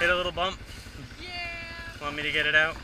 Hit a little bump. Yeah. Want me to get it out?